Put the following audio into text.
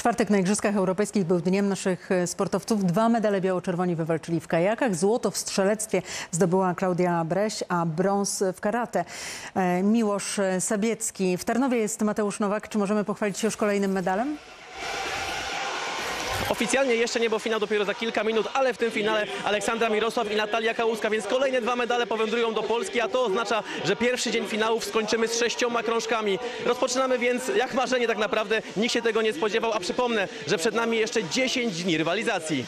Czwartek na Igrzyskach Europejskich był dniem naszych e, sportowców. Dwa medale biało-czerwoni wywalczyli w kajakach. Złoto w strzelectwie zdobyła Klaudia Breś, a brąz w karate. E, Miłosz Sabiecki. W Tarnowie jest Mateusz Nowak. Czy możemy pochwalić się już kolejnym medalem? Oficjalnie jeszcze nie, bo finał dopiero za kilka minut, ale w tym finale Aleksandra Mirosław i Natalia Kałuska, więc kolejne dwa medale powędrują do Polski, a to oznacza, że pierwszy dzień finałów skończymy z sześcioma krążkami. Rozpoczynamy więc jak marzenie tak naprawdę, nikt się tego nie spodziewał, a przypomnę, że przed nami jeszcze 10 dni rywalizacji.